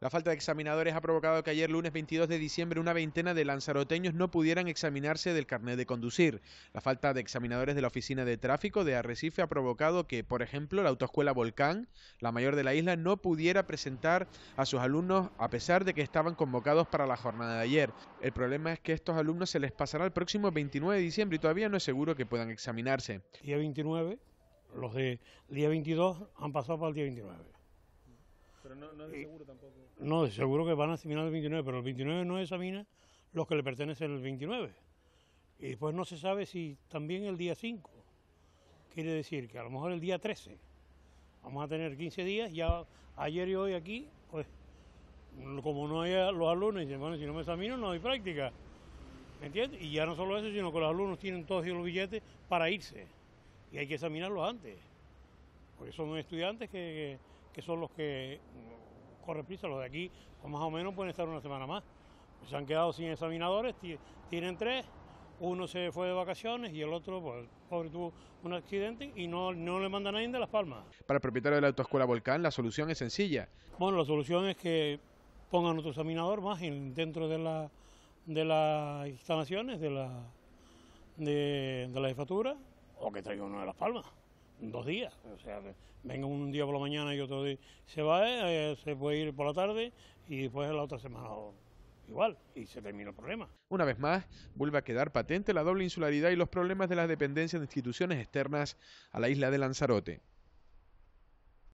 La falta de examinadores ha provocado que ayer lunes 22 de diciembre una veintena de lanzaroteños no pudieran examinarse del carnet de conducir. La falta de examinadores de la oficina de tráfico de Arrecife ha provocado que, por ejemplo, la autoescuela Volcán, la mayor de la isla, no pudiera presentar a sus alumnos a pesar de que estaban convocados para la jornada de ayer. El problema es que estos alumnos se les pasará el próximo 29 de diciembre y todavía no es seguro que puedan examinarse. Día 29, los de día 22 han pasado para el día 29. Pero no, no es de seguro tampoco. No, de seguro que van a examinar el 29, pero el 29 no examina los que le pertenecen el 29. Y después no se sabe si también el día 5. Quiere decir que a lo mejor el día 13 vamos a tener 15 días, ya ayer y hoy aquí, pues como no hay los alumnos, dicen, bueno, si no me examino no hay práctica. ¿Me entiendes? Y ya no solo eso, sino que los alumnos tienen todos los billetes para irse. Y hay que examinarlos antes. Porque son estudiantes que, que son los que corre prisa, los de aquí, pues más o menos pueden estar una semana más. se han quedado sin examinadores, tienen tres, uno se fue de vacaciones y el otro, pues, pobre, tuvo un accidente y no, no le mandan a nadie de Las Palmas. Para el propietario de la autoescuela Volcán, la solución es sencilla. Bueno, la solución es que pongan otro examinador más dentro de, la, de las instalaciones de la, de, de la jefatura o que traiga uno de Las Palmas dos días. O sea, venga un día por la mañana y otro día se va, eh, se puede ir por la tarde y después la otra semana igual y se termina el problema. Una vez más, vuelve a quedar patente la doble insularidad y los problemas de las dependencias de instituciones externas a la isla de Lanzarote.